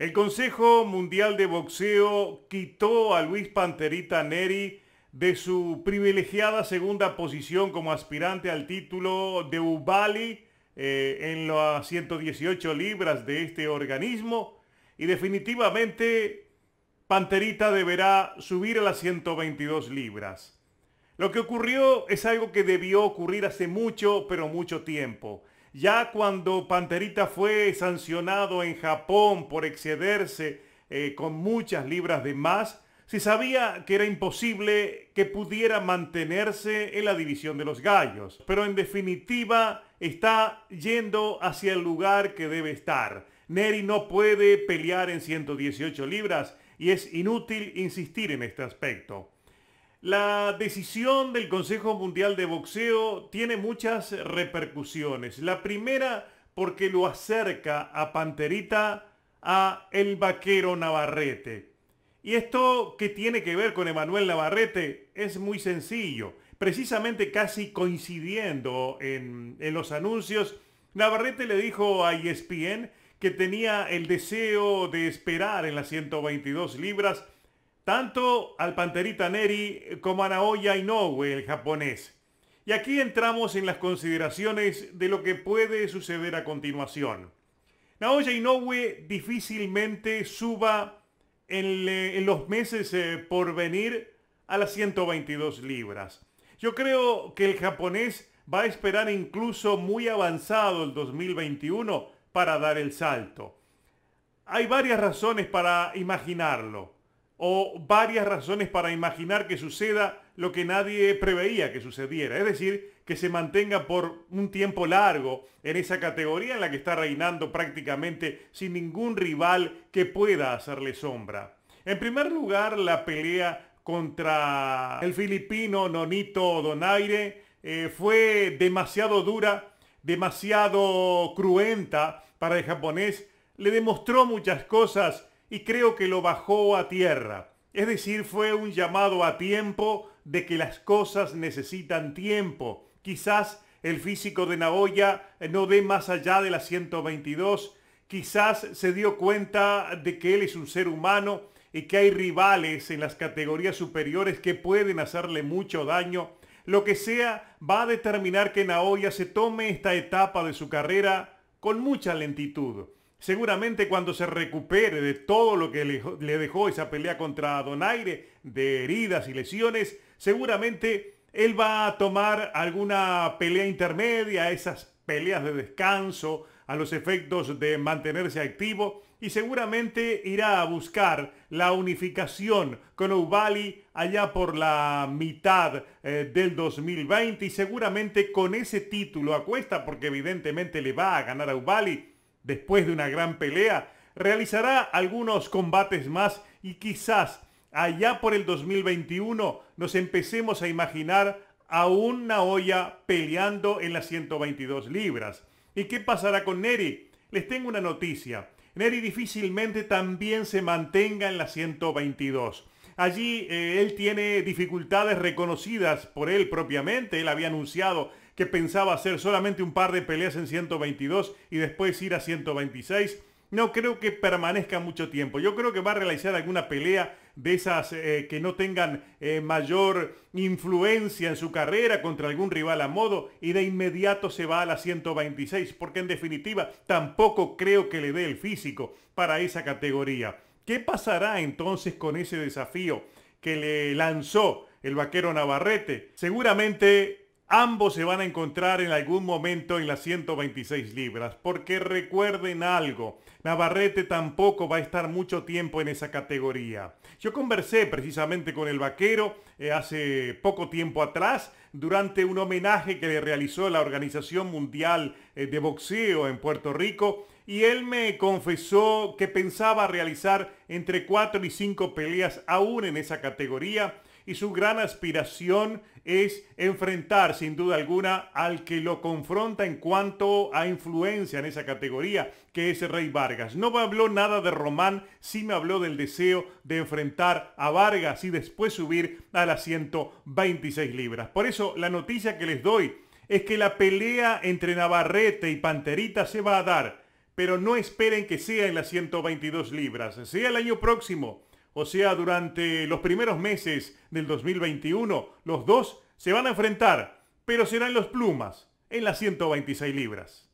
El Consejo Mundial de Boxeo quitó a Luis Panterita Neri de su privilegiada segunda posición como aspirante al título de Ubali eh, en las 118 libras de este organismo y definitivamente Panterita deberá subir a las 122 libras. Lo que ocurrió es algo que debió ocurrir hace mucho, pero mucho tiempo. Ya cuando Panterita fue sancionado en Japón por excederse eh, con muchas libras de más, se sabía que era imposible que pudiera mantenerse en la división de los gallos. Pero en definitiva está yendo hacia el lugar que debe estar. Neri no puede pelear en 118 libras y es inútil insistir en este aspecto. La decisión del Consejo Mundial de Boxeo tiene muchas repercusiones. La primera porque lo acerca a Panterita a el vaquero Navarrete. Y esto que tiene que ver con Emanuel Navarrete es muy sencillo. Precisamente casi coincidiendo en, en los anuncios, Navarrete le dijo a ESPN que tenía el deseo de esperar en las 122 libras tanto al Panterita Neri como a Naoya Inoue, el japonés. Y aquí entramos en las consideraciones de lo que puede suceder a continuación. Naoya Inoue difícilmente suba en, los meses eh, por venir a las 122 libras. Yo creo que el japonés va a esperar incluso muy avanzado el 2021 para dar el salto. Hay varias razones para imaginarlo o varias razones para imaginar que suceda lo que nadie preveía que sucediera. Es decir, que se mantenga por un tiempo largo en esa categoría en la que está reinando prácticamente sin ningún rival que pueda hacerle sombra. En primer lugar, la pelea contra el filipino Nonito Donaire eh, fue demasiado dura, demasiado cruenta para el japonés. Le demostró muchas cosas y creo que lo bajó a tierra. Es decir, fue un llamado a tiempo de que las cosas necesitan tiempo. Quizás el físico de Naoya no dé más allá de las 122. Quizás se dio cuenta de que él es un ser humano y que hay rivales en las categorías superiores que pueden hacerle mucho daño. Lo que sea va a determinar que Naoya se tome esta etapa de su carrera con mucha lentitud. Seguramente cuando se recupere de todo lo que le, dejó esa pelea contra Donaire, de heridas y lesiones, seguramente él va a tomar alguna pelea intermedia, esas peleas de descanso, a los efectos de mantenerse activo y seguramente irá a buscar la unificación con Ubali allá por la mitad eh, del 2020 y seguramente con ese título a cuesta porque evidentemente le va a ganar a Ubali después de una gran pelea, realizará algunos combates más y quizás allá por el 2021 nos empecemos a imaginar a un Naoya peleando en las 122 libras. ¿Y qué pasará con Neri? Les tengo una noticia. Neri difícilmente también se mantenga en las 122. Allí eh, él tiene dificultades reconocidas por él propiamente. Él había anunciado que pensaba hacer solamente un par de peleas en 122 y después ir a 126. No creo que permanezca mucho tiempo. Yo creo que va a realizar alguna pelea de esas eh, que no tengan eh, mayor influencia en su carrera contra algún rival a modo y de inmediato se va a la 126 porque en definitiva tampoco creo que le dé el físico para esa categoría. ¿Qué pasará entonces con ese desafío que le lanzó el vaquero Navarrete? Seguramente Ambos se van a encontrar en algún momento en las 126 libras, porque recuerden algo, Navarrete tampoco va a estar mucho tiempo en esa categoría. Yo conversé precisamente con el vaquero eh, hace poco tiempo atrás, durante un homenaje que le realizó la Organización Mundial eh, de Boxeo en Puerto Rico, y él me confesó que pensaba realizar entre 4 y 5 peleas aún en esa categoría, y su gran aspiración es enfrentar sin duda alguna al que lo confronta en cuanto a influencia en esa categoría, que es Rey Vargas. No me habló nada de Román, sí me habló del deseo de enfrentar a Vargas y después subir a las 126 libras. Por eso la noticia que les doy es que la pelea entre Navarrete y Panterita se va a dar pero no esperen que sea en las 122 libras, sea el año próximo, o sea durante los primeros meses del 2021, los dos se van a enfrentar, pero serán los plumas en las 126 libras.